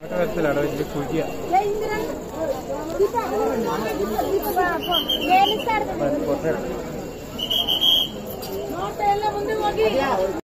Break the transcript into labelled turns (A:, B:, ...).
A: വരത്തിലാണ് വലിയ കുഴിയ.
B: ನೋಟ ಎಲ್ಲ ಮುಂದೆ ಹೋಗಿ